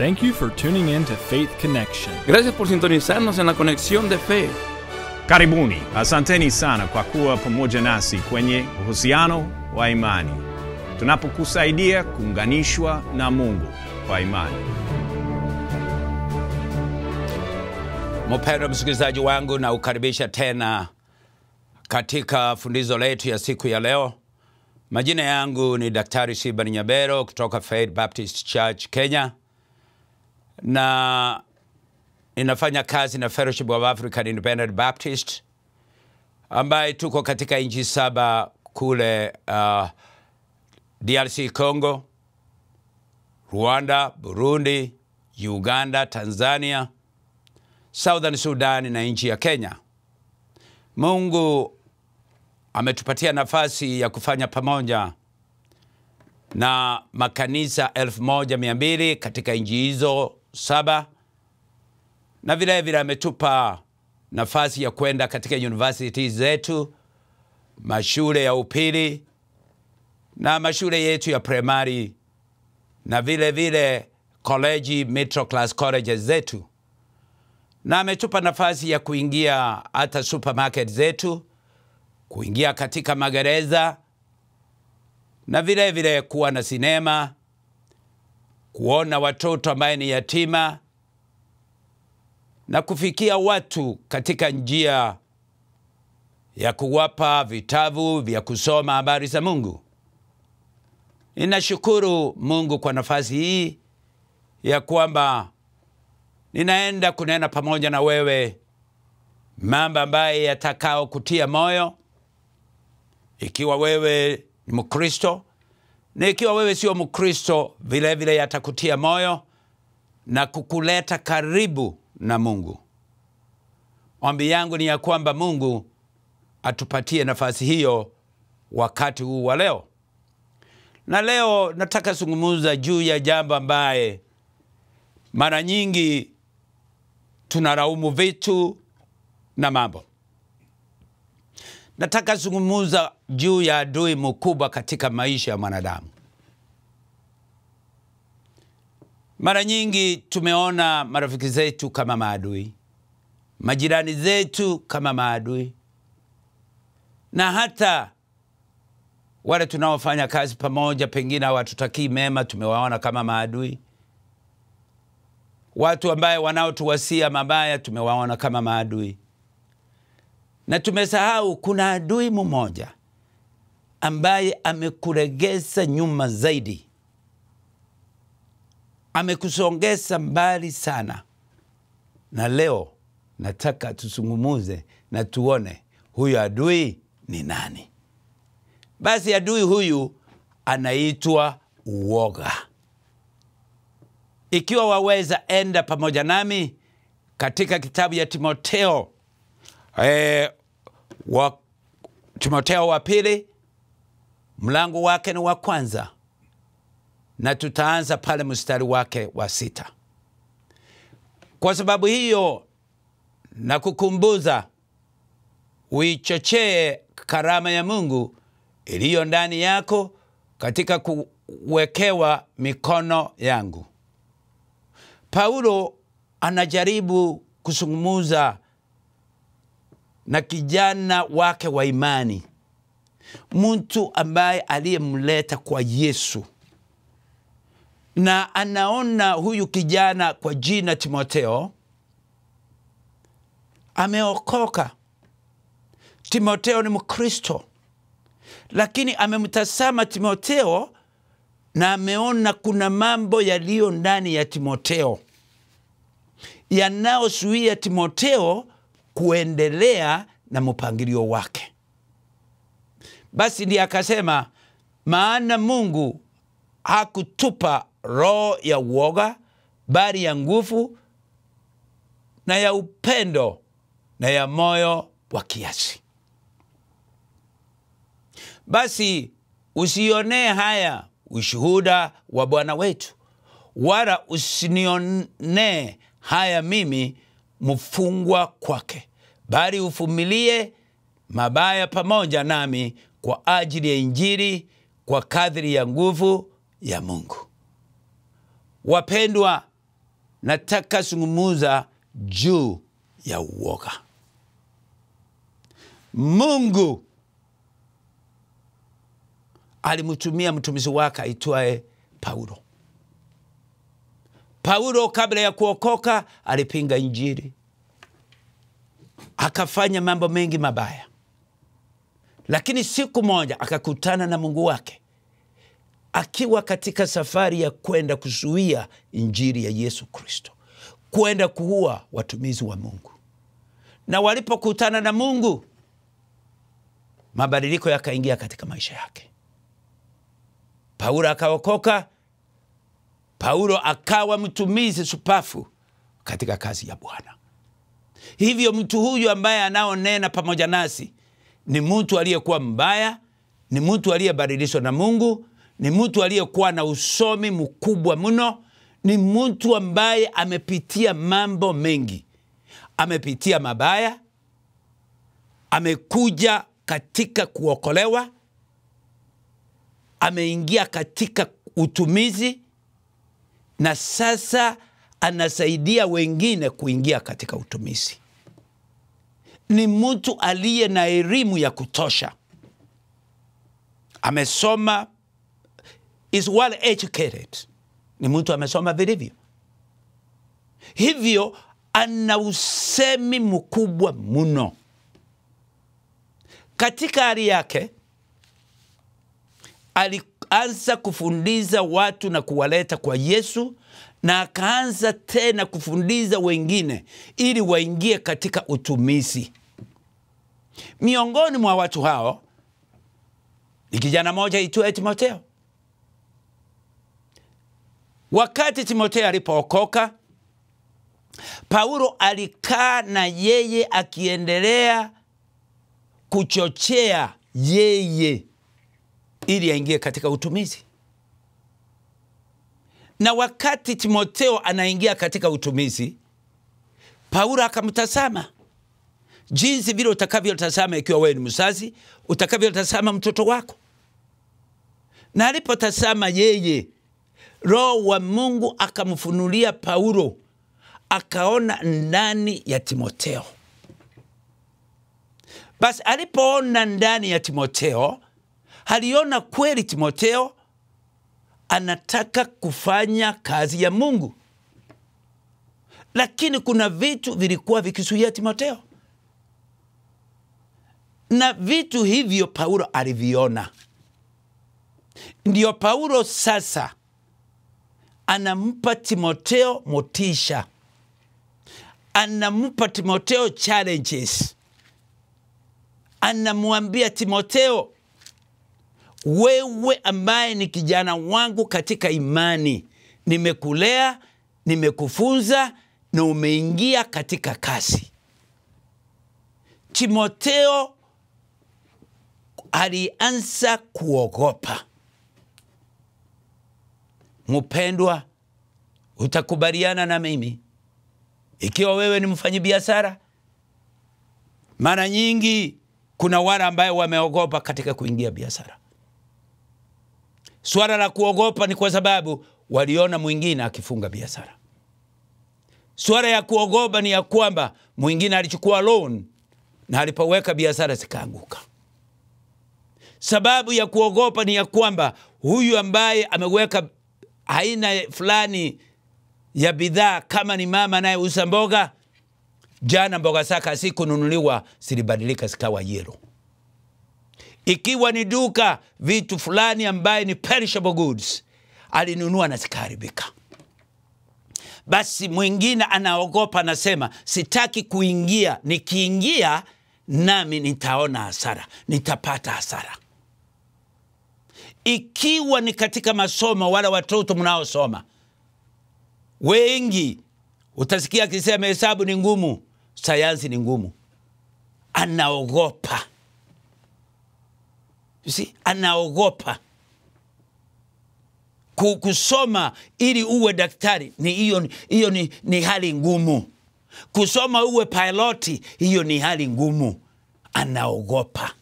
Thank you for tuning in to Faith Connection. Gracias por sintonizarnos en la conexión de fe. Karibuni, asanteni sana kwa kuwa pamoja nasi kwenye uhusiano wa imani, tunapokusaidia kuunganishwa na Mungu kwa imani. Mpendwa msikilizaji wangu, na ukaribisha tena katika fundizo letu ya siku ya leo. Majina yangu ni Daktari Siban Nyabero kutoka Faith Baptist Church Kenya, na inafanya kazi na Fellowship of African Independent Baptist ambaye tuko katika nchi saba kule uh, DRC Congo, Rwanda, Burundi, Uganda, Tanzania, Southern Sudan na nchi ya Kenya. Mungu ametupatia nafasi ya kufanya pamoja na makanisa elfu moja mia mbili katika nchi hizo saba na vile vile ametupa nafasi ya kwenda katika university zetu, mashule ya upili na mashule yetu ya primary na vile vile college, metro class colleges zetu, na ametupa nafasi ya kuingia hata supermarket zetu, kuingia katika magereza na vile vile kuwa na sinema, kuona watoto ambaye ni yatima na kufikia watu katika njia ya kuwapa vitabu vya kusoma habari za Mungu. Ninashukuru Mungu kwa nafasi hii ya kwamba ninaenda kunena pamoja na wewe mambo ambayo yatakao kutia moyo, ikiwa wewe ni Mkristo na ikiwa wewe sio Mkristo, vilevile vile yatakutia moyo na kukuleta karibu na Mungu. Ombi yangu ni ya kwamba Mungu atupatie nafasi hiyo wakati huu wa leo. Na leo nataka zungumza juu ya jambo ambaye mara nyingi tunalaumu vitu na mambo. Nataka zungumuza juu ya adui mkubwa katika maisha ya mwanadamu. Mara nyingi tumeona marafiki zetu kama maadui, majirani zetu kama maadui, na hata wale tunaofanya kazi pamoja, pengine hawatutakii mema, tumewaona kama maadui. Watu ambaye wanaotuwasia mabaya tumewaona kama maadui, na tumesahau kuna adui mmoja ambaye amekuregeza nyuma zaidi amekusongeza mbali sana, na leo nataka tusungumuze na tuone huyu adui ni nani. Basi adui huyu anaitwa uoga. Ikiwa waweza enda pamoja nami katika kitabu ya Timoteo e, wa, Timoteo wa pili mlango wake ni wa kwanza na tutaanza pale mstari wake wa sita. Kwa sababu hiyo, na kukumbuza uichochee karama ya Mungu iliyo ndani yako katika kuwekewa mikono yangu. Paulo anajaribu kuzungumuza na kijana wake wa imani, mtu ambaye aliyemleta kwa Yesu. Na anaona huyu kijana kwa jina Timoteo ameokoka. Timoteo ni Mkristo, lakini amemtazama Timoteo na ameona kuna mambo yaliyo ndani ya Timoteo yanayozuia Timoteo kuendelea na mpangilio wake. Basi ndiye akasema, maana Mungu hakutupa roho ya uoga, bali ya nguvu na ya upendo na ya moyo wa kiasi. Basi usionee haya ushuhuda wa Bwana wetu, wala usinionee haya mimi mfungwa kwake, bali uvumilie mabaya pamoja nami kwa ajili ya Injili, kwa kadri ya nguvu ya Mungu. Wapendwa, nataka zungumuza juu ya uoga. Mungu alimtumia mtumizi wake aitwaye Paulo. Paulo kabla ya kuokoka alipinga Injili, akafanya mambo mengi mabaya, lakini siku moja akakutana na Mungu wake akiwa katika safari ya kwenda kuzuia Injili ya Yesu Kristo, kwenda kuua watumizi wa Mungu. Na walipokutana na Mungu, mabadiliko yakaingia katika maisha yake. Paulo akaokoka. Paulo akawa mtumizi supafu katika kazi ya Bwana. Hivyo mtu huyu ambaye anaonena pamoja nasi ni mtu aliyekuwa mbaya, ni mtu aliyebadilishwa na Mungu, ni mtu aliyekuwa na usomi mkubwa mno, ni mtu ambaye amepitia mambo mengi, amepitia mabaya, amekuja katika kuokolewa, ameingia katika utumizi na sasa anasaidia wengine kuingia katika utumishi. Ni mtu aliye na elimu ya kutosha, amesoma, is well educated, ni mtu amesoma vilivyo, hivyo ana usemi mkubwa mno. Katika hali yake alianza kufundiza watu na kuwaleta kwa Yesu, na akaanza tena kufundiza wengine ili waingie katika utumisi. Miongoni mwa watu hao ni kijana mmoja aitwaye Timotheo. Wakati Timotheo alipookoka, Paulo alikaa na yeye akiendelea kuchochea yeye ili aingie katika utumizi. Na wakati Timotheo anaingia katika utumizi, Paulo akamtazama jinsi vile utakavyotazama ikiwa wewe ni mzazi, utakavyotazama mtoto wako. Na alipotazama yeye, Roho wa Mungu akamfunulia Paulo, akaona ndani ya Timoteo. Basi alipoona ndani ya Timotheo, aliona kweli timoteo anataka kufanya kazi ya Mungu, lakini kuna vitu vilikuwa vikisuia timoteo na vitu hivyo Paulo aliviona. Ndiyo Paulo sasa anampa Timoteo motisha, anampa Timoteo challenges, anamwambia Timotheo, wewe ambaye ni kijana wangu katika imani, nimekulea, nimekufunza na umeingia katika kazi. Timoteo alianza kuogopa. Mpendwa, utakubaliana na mimi ikiwa wewe ni mfanyabiashara, mara nyingi kuna wale ambaye wameogopa katika kuingia biashara. Swala la kuogopa ni kwa sababu waliona mwingine akifunga biashara. Swala ya kuogopa ni ya kwamba mwingine alichukua loan na alipoweka biashara zikaanguka. Sababu ya kuogopa ni ya kwamba huyu ambaye ameweka aina fulani ya bidhaa, kama ni mama anayeuza mboga, jana mboga saka hazikununuliwa, zilibadilika zikawa yellow ikiwa ni duka vitu fulani ambaye ni perishable goods alinunua na zikaharibika. Basi mwingine anaogopa, anasema sitaki kuingia, nikiingia nami nitaona hasara, nitapata hasara. Ikiwa ni katika masomo, wala watoto mnaosoma wengi, utasikia akisema hesabu ni ngumu, sayansi ni ngumu, anaogopa You see, anaogopa kusoma ili uwe daktari. Ni hiyo hiyo ni, ni hali ngumu. Kusoma uwe piloti, hiyo ni hali ngumu. Anaogopa.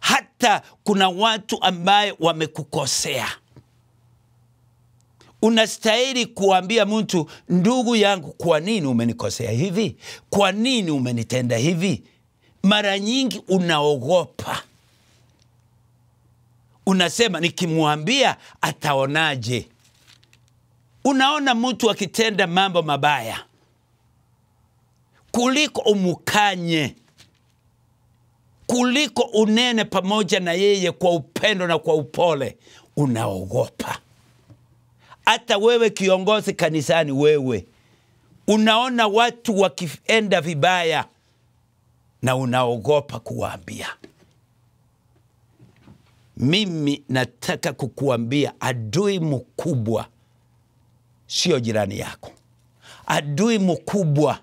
Hata kuna watu ambaye wamekukosea, unastahili kuambia mtu, ndugu yangu, kwa nini umenikosea hivi? Kwa nini umenitenda hivi? Mara nyingi unaogopa, unasema nikimwambia ataonaje? Unaona mtu akitenda mambo mabaya kuliko umukanye, kuliko unene pamoja na yeye kwa upendo na kwa upole, unaogopa. Hata wewe kiongozi kanisani, wewe unaona watu wakienda vibaya na unaogopa kuwaambia. Mimi nataka kukuambia, adui mkubwa sio jirani yako. Adui mkubwa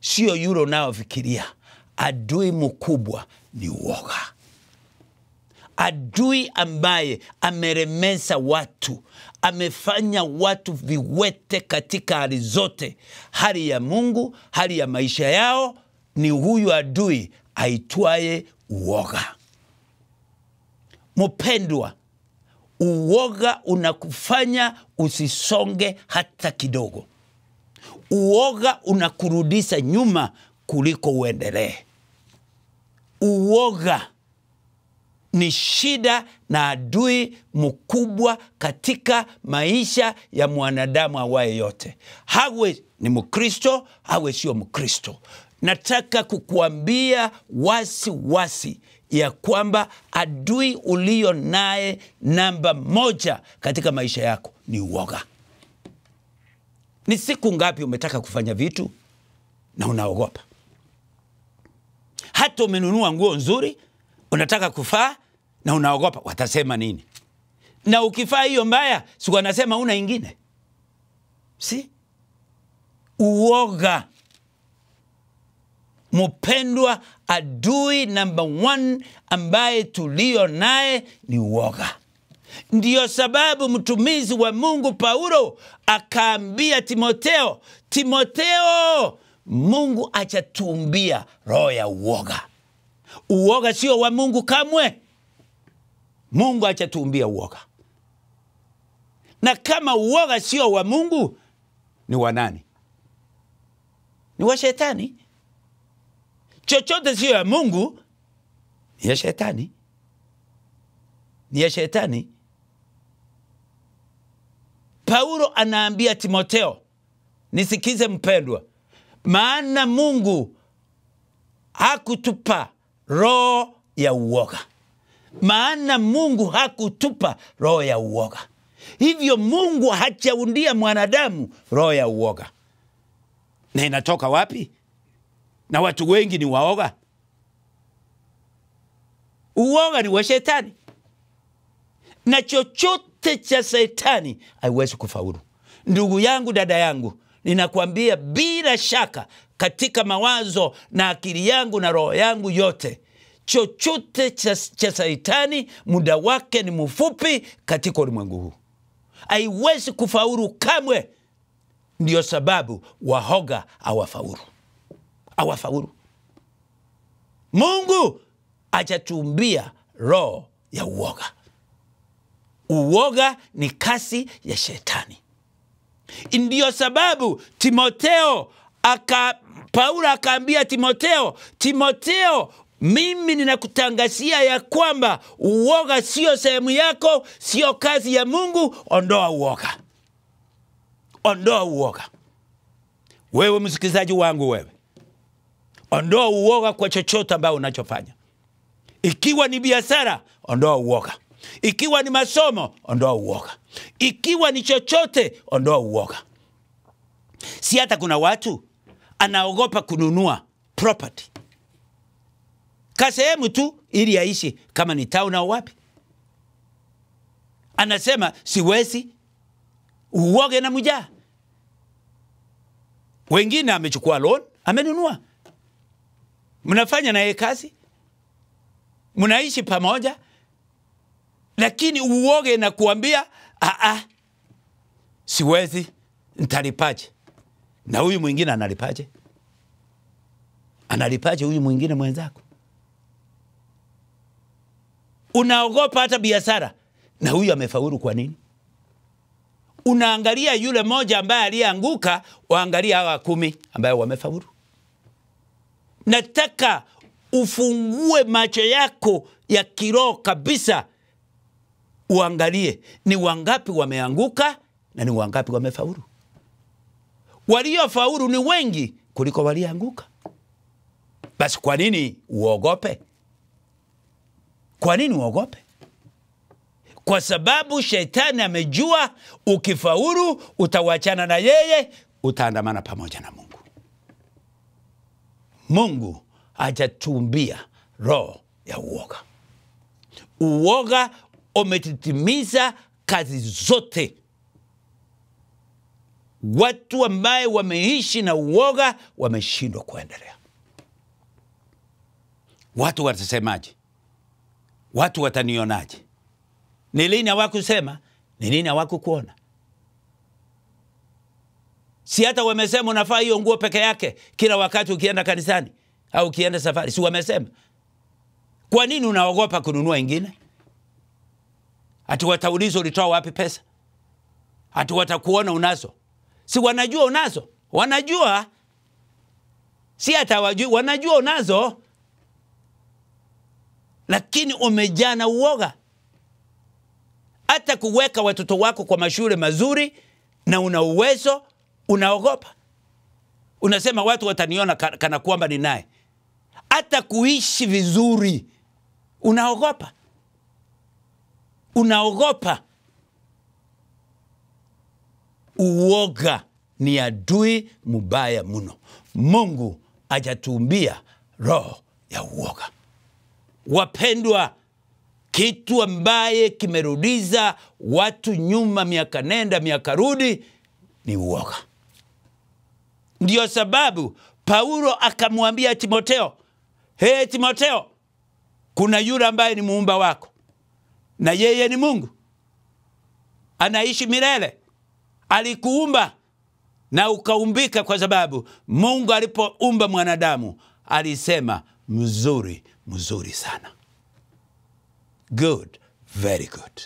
sio yule unayofikiria. Adui mkubwa ni uoga. Adui ambaye ameremeza watu, amefanya watu viwete katika hali zote, hali ya Mungu, hali ya maisha yao, ni huyu adui aitwaye uoga. Mpendwa, uoga unakufanya usisonge hata kidogo. Uoga unakurudisha nyuma kuliko uendelee. Uoga ni shida na adui mkubwa katika maisha ya mwanadamu awaye yote, hawe ni Mkristo awe sio Mkristo. Nataka kukuambia wasi wasi ya kwamba adui ulio naye namba moja katika maisha yako ni uoga. Ni siku ngapi umetaka kufanya vitu na unaogopa? Hata umenunua nguo nzuri unataka kufaa na unaogopa watasema nini, na ukifaa hiyo mbaya, si wanasema una ingine? Si uoga. Mpendwa, adui namba one ambaye tulio naye ni uoga. Ndiyo sababu mtumizi wa Mungu Paulo akaambia Timoteo, Timoteo, Mungu achatumbia roho ya uoga. Uoga sio wa Mungu kamwe. Mungu achatumbia uoga, na kama uoga sio wa Mungu, ni wa nani? Ni wa Shetani. Chochote sio ya Mungu ni ya Shetani, ni ya Shetani. Paulo anaambia Timoteo, nisikize mpendwa, maana Mungu hakutupa roho ya uoga, maana Mungu hakutupa roho ya uoga. Hivyo Mungu hajaundia mwanadamu roho ya uoga. Na inatoka wapi? Na watu wengi ni waoga. Uoga ni wa Shetani, na chochote cha Shetani haiwezi kufaulu. Ndugu yangu, dada yangu, ninakwambia bila shaka, katika mawazo na akili yangu na roho yangu yote, chochote cha, Shetani muda wake ni mfupi katika ulimwengu huu, haiwezi kufaulu kamwe. Ndiyo sababu wahoga hawafaulu, hawafaulu. Mungu ajatumbia roho ya uoga. Uoga ni kasi ya Shetani. Ndiyo sababu Timoteo aka, Paulo akaambia Timoteo, Timoteo, mimi ninakutangazia ya kwamba uoga sio sehemu yako, sio kazi ya Mungu. Ondoa uoga, ondoa uoga. Wewe msikilizaji wangu, wewe ondoa uoga kwa chochote ambayo unachofanya. Ikiwa ni biashara, ondoa uoga. Ikiwa ni masomo, ondoa uoga. Ikiwa ni chochote, ondoa uoga. Si hata kuna watu anaogopa kununua property kasehemu tu ili aishi, kama ni town au wapi, anasema siwezi, uoga na mjaa. Wengine amechukua loan, amenunua, mnafanya naye kazi, mnaishi pamoja, lakini uoge na kuambia aa, siwezi, ntalipaje? Na huyu mwingine analipaje? Analipaje huyu mwingine mwenzako? Unaogopa hata biashara, na huyu amefaulu. Kwa nini? unaangalia yule moja ambaye alianguka waangalia hawa kumi ambayo wamefaulu. Nataka ufungue macho yako ya kiroho kabisa, uangalie ni wangapi wameanguka na ni wangapi wamefaulu. Waliofaulu ni wengi kuliko walioanguka. Basi kwa nini uogope? Kwa nini uogope? Kwa sababu shetani amejua ukifaulu utawachana na yeye, utaandamana pamoja na Mungu. Mungu hajatuumbia roho ya uoga. Uoga umetitimiza kazi zote. Watu ambaye wameishi na uoga wameshindwa kuendelea. Watu watasemaje? Watu watanionaje? Ni lini hawakusema? Ni lini hawakukuona? Si hata wamesema unafaa hiyo nguo peke yake kila wakati ukienda kanisani au ukienda safari, si wamesema? Kwa nini unaogopa kununua ingine? Ati watauliza ulitoa wapi pesa? Ati watakuona unazo? Si wanajua unazo? Wanajua, si hata wajui, wanajua unazo, lakini umejaa na uoga hata kuweka watoto wako kwa mashule mazuri na una uwezo, unaogopa. Unasema watu wataniona kana kwamba ni naye. Hata kuishi vizuri unaogopa, unaogopa. Uoga ni adui mubaya mno. Mungu ajatumbia roho ya uoga. Wapendwa, kitu ambaye kimerudiza watu nyuma miaka nenda miaka rudi ni uoga. Ndiyo sababu Paulo akamwambia Timoteo, he Timoteo, kuna yule ambaye ni muumba wako na yeye ni Mungu, anaishi milele, alikuumba na ukaumbika, kwa sababu Mungu alipoumba mwanadamu alisema mzuri, mzuri sana. Good very good.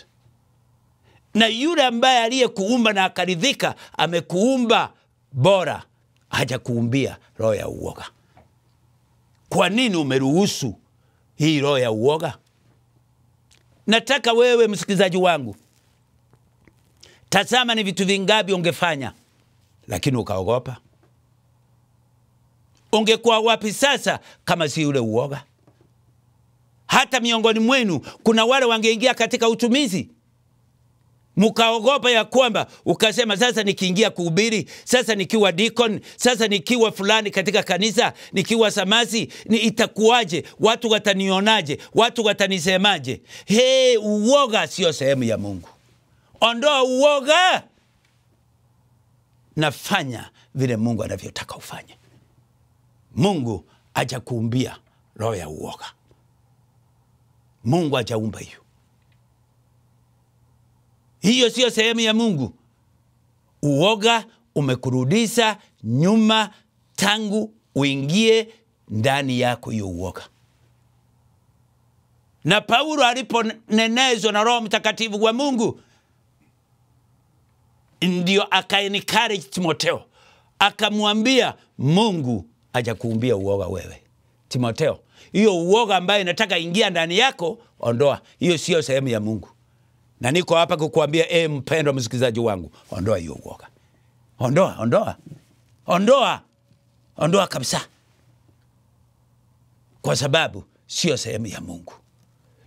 Na yule ambaye aliyekuumba na akaridhika amekuumba bora hajakuumbia roho ya uoga. Kwa nini umeruhusu hii roho ya uoga? Nataka wewe msikilizaji wangu tazama ni vitu vingapi ungefanya lakini ukaogopa. Ungekuwa wapi sasa kama si ule uoga? Hata miongoni mwenu kuna wale wangeingia katika utumizi mkaogopa ya kwamba ukasema sasa nikiingia kuhubiri sasa nikiwa dikon sasa nikiwa fulani katika kanisa nikiwa samasi ni itakuwaje? Watu watanionaje? Watu watanisemaje? He uoga sio sehemu ya mungu. Ondoa uoga. Nafanya vile mungu anavyotaka ufanye. Mungu hajakuumbia roho ya uoga. Mungu ajaumba hiyo hiyo siyo sehemu ya mungu. Uoga umekurudisha nyuma tangu uingie ndani yako hiyo uoga. Na paulo aliponenezwa na roho mtakatifu wa mungu ndio akaencourage timoteo akamwambia mungu hajakuumbia uoga wewe. Timoteo hiyo uoga ambayo inataka ingia ndani yako ondoa. Hiyo siyo sehemu ya mungu na niko hapa kukuambia e, mpendwa msikilizaji wangu ondoa hiyo uoga. Ondoa ondoa. Ondoa. Ondoa kabisa. Kwa sababu sio sehemu ya mungu.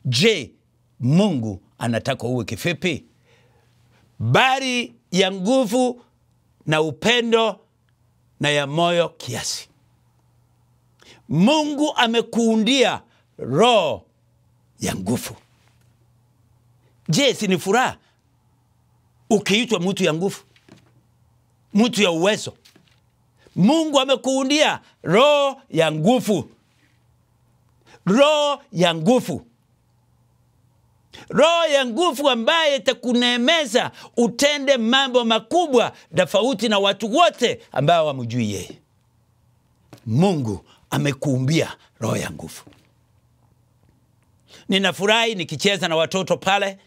Je mungu anataka uwe kifipi bari ya nguvu na upendo na ya moyo kiasi. Mungu amekuundia roho ya nguvu je si ni furaha? Ukiitwa mtu ya nguvu mtu ya uwezo. Mungu amekuundia roho ya nguvu. Roho ya nguvu. Roho ya nguvu ambaye itakunemeza utende mambo makubwa tofauti na watu wote ambao wamjui yeye. Mungu amekuumbia roho ya nguvu. Ninafurahi nikicheza na watoto pale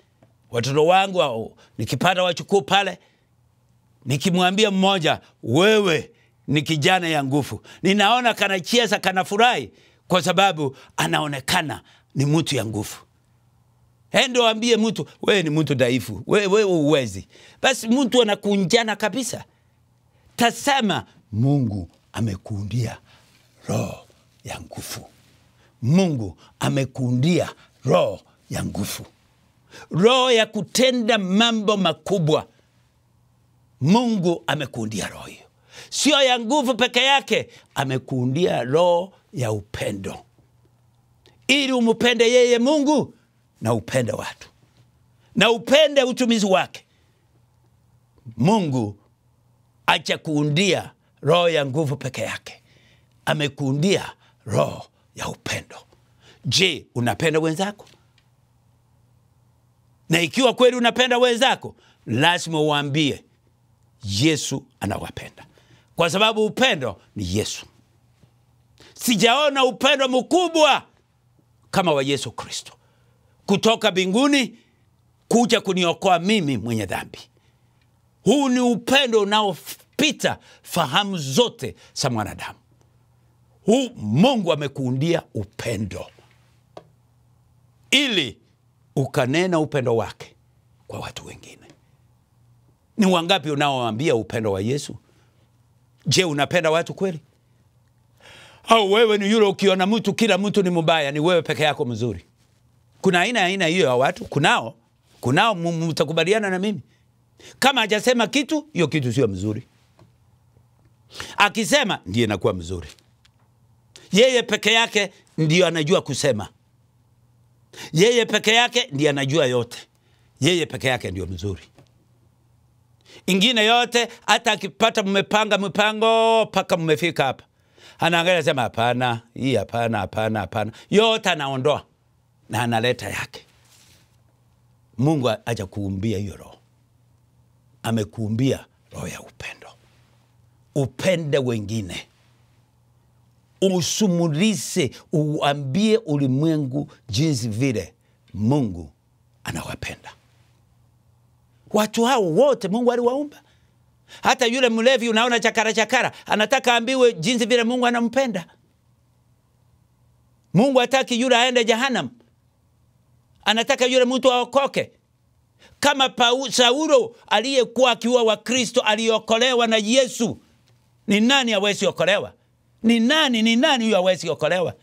watoto wangu au nikipata wachukuu pale nikimwambia mmoja, wewe ni kijana ya nguvu, ninaona kanacheza kanafurahi kwa sababu anaonekana ni mtu ya nguvu. Endo ambie mtu wewe ni mtu dhaifu, wewe uwezi, basi mtu anakunjana kabisa. Tasema Mungu amekuundia roho ya nguvu. Mungu amekuundia roho ya nguvu, roho ya kutenda mambo makubwa. Mungu amekuundia roho hiyo, sio ya nguvu peke yake, amekuundia roho ya upendo, ili umupende yeye Mungu na upende watu na upende utumizi wake. Mungu acha kuundia roho ya nguvu peke yake, amekuundia roho ya upendo. Je, unapenda wenzako? Na ikiwa kweli unapenda wenzako, lazima uwaambie Yesu anawapenda, kwa sababu upendo ni Yesu. Sijaona upendo mkubwa kama wa Yesu Kristo kutoka mbinguni kuja kuniokoa mimi mwenye dhambi. Huu ni upendo unaopita fahamu zote za mwanadamu. Huu Mungu amekuundia upendo ili ukanena upendo wake kwa watu wengine. Ni wangapi unaoambia upendo wa Yesu? Je, unapenda watu kweli? Au wewe ni yule ukiona mtu kila mtu ni mbaya, ni wewe peke yako mzuri? Kuna aina aina hiyo ya watu, kunao kunao, mtakubaliana na mimi. Kama hajasema kitu, hiyo kitu sio mzuri. Akisema ndiye inakuwa mzuri. Yeye peke yake ndiyo anajua kusema, yeye peke yake ndi anajua yote, yeye peke yake ndio mzuri. Ingine yote hata akipata mmepanga mpango mpaka mmefika hapa, anaangalia sema, hapana, hii hapana, hapana, hapana, yote anaondoa na analeta yake. Mungu aja kuumbia hiyo roho, amekuumbia roho ya upendo. Upende wengine, usumulize, uambie ulimwengu jinsi vile Mungu anawapenda watu hao wote. Mungu aliwaumba. Hata yule mlevi unaona chakara chakara, anataka ambiwe jinsi vile Mungu anampenda. Mungu hataki yule aende jahanam anataka yule mtu aokoke. Kama Pau, Saulo aliyekuwa akiua Wakristo aliokolewa na Yesu. Ni nani awezi okolewa? Ni nani? Ni nani huyu hawezi okolewa?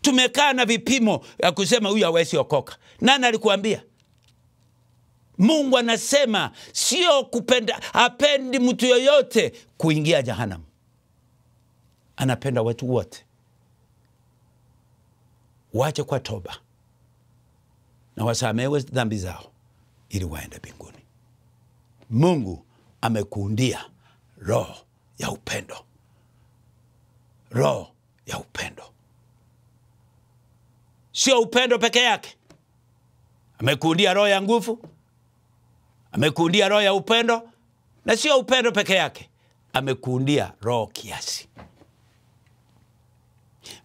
Tumekaa na vipimo ya kusema huyu hawezi okoka. Nani alikuambia? Mungu anasema sio kupenda, hapendi mtu yoyote kuingia jehanamu, anapenda watu wote wache kwa toba na wasamewe dhambi zao ili waende mbinguni. Mungu amekuundia roho ya upendo, roho ya upendo, sio upendo peke yake. Amekuundia roho ya nguvu amekuundia roho ya upendo, na sio upendo peke yake, amekuundia roho kiasi.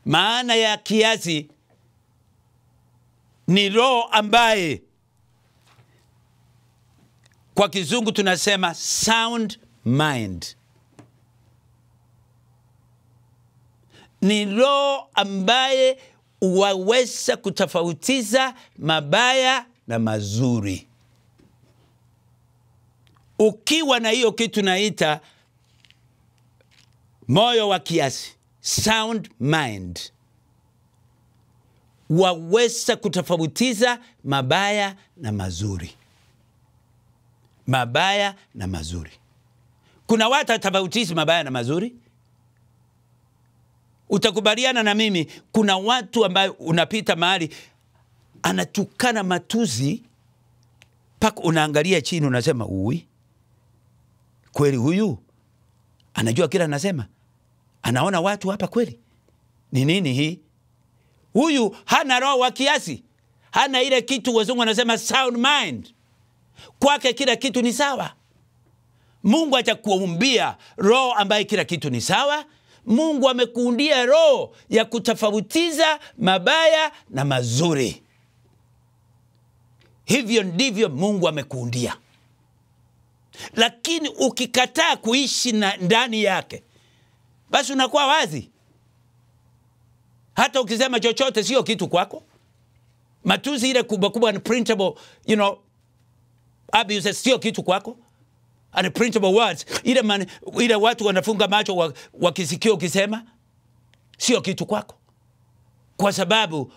Maana ya kiasi ni roho ambaye kwa kizungu tunasema sound mind. Ni roho ambaye waweza kutofautisha mabaya na mazuri. Ukiwa na hiyo kitu naita moyo wa kiasi, sound mind, waweza kutofautisha mabaya na mazuri, mabaya na mazuri. Kuna watu hatafautishi mabaya na mazuri. Utakubaliana na mimi, kuna watu ambayo unapita mahali anatukana matuzi mpaka unaangalia chini unasema ui kweli huyu anajua kila anasema, anaona watu hapa kweli. Ni nini hii? Huyu hana roho wa kiasi, hana ile kitu wazungu anasema sound mind. Kwake kila kitu ni sawa. Mungu atakuumbia roho ambaye kila kitu ni sawa. Mungu amekuundia roho ya kutofautiza mabaya na mazuri. Hivyo ndivyo Mungu amekuundia. lakini ukikataa kuishi na ndani yake basi unakuwa wazi hata ukisema chochote sio kitu kwako matuzi ile kubwa kubwa you know abuses, sio kitu kwako unprintable words. Ile, man, ile watu wanafunga macho wa- ukisema sio kitu kwako. Kwa sababu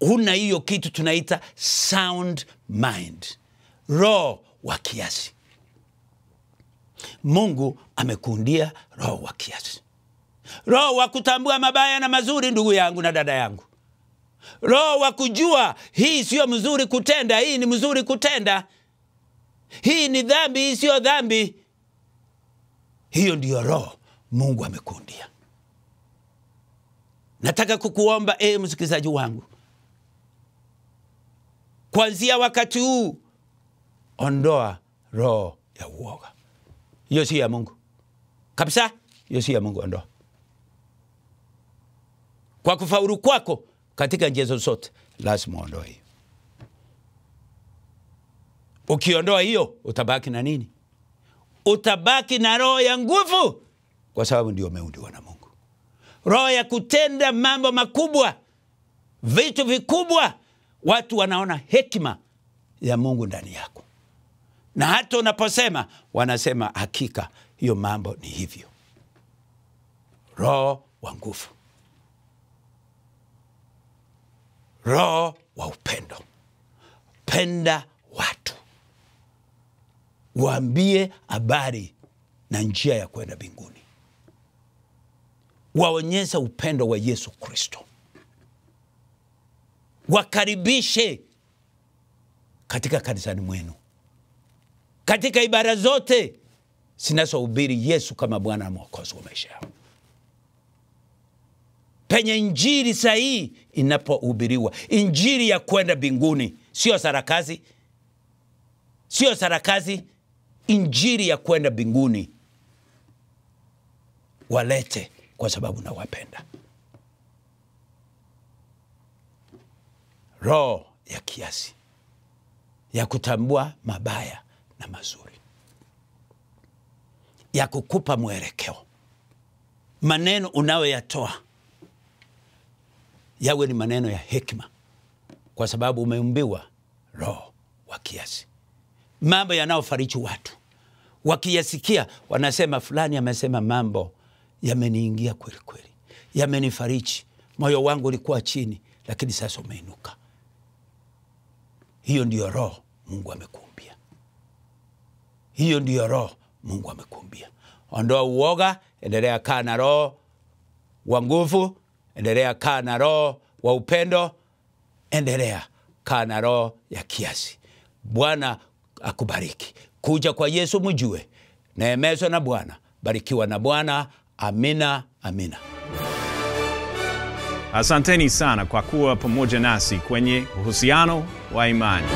huna hiyo kitu tunaita sound mind. Roho wa kiasi. Mungu amekundia roho wa kiasi. Roho wa kutambua mabaya na mazuri ndugu yangu na dada yangu. Roho wa kujua hii sio mzuri kutenda hii ni mzuri kutenda hii ni dhambi hii dhambi hiyo ndiyo roho mungu amekundia. nataka kukuomba ee msikilizaji wangu kwanzia wakati huu ondoa roho ya uoga hiyo si ya mungu kabisa hiyo si ya mungu ondoa kwa kufaulu kwako katika njia zozote lazima ondoe. Ukiondoa hiyo utabaki na nini? Utabaki na roho ya nguvu kwa sababu ndio umeundiwa na mungu. Roho ya kutenda mambo makubwa vitu vikubwa watu wanaona hekima ya mungu ndani yako. Na hata unaposema wanasema hakika hiyo mambo ni hivyo. Roho wa nguvu. Roho wa upendo. Penda waambie habari na njia ya kwenda mbinguni. Waonyesha upendo wa yesu kristo. Wakaribishe katika kanisani mwenu. Katika ibara zote zinazohubiri yesu kama bwana na mwokozi wa maisha yao. Penye injili sahihi inapohubiriwa. Injili ya kwenda mbinguni. Sio sarakazi sio sarakazi injiri ya kwenda mbinguni walete kwa sababu nawapenda. Roho ya kiasi ya kutambua mabaya na mazuri ya kukupa mwelekeo. Maneno unayoyatoa yawe ni maneno ya hekima kwa sababu umeumbiwa roho wa kiasi mambo yanayofariji watu. Wakiyasikia wanasema fulani amesema mambo yameniingia kweli kweli. Yamenifariji. Moyo wangu ulikuwa chini lakini sasa umeinuka. Hiyo ndiyo roho mungu amekuumbia. Hiyo ndiyo roho mungu amekuumbia. Ondoa uoga endelea kaa na roho wa nguvu endelea kaa na roho wa upendo endelea kaa na roho ya kiasi. Bwana akubariki. Kuja kwa yesu mjue neemezwa na bwana. Barikiwa na bwana. Amina amina. Asanteni sana kwa kuwa pamoja nasi kwenye uhusiano wa imani.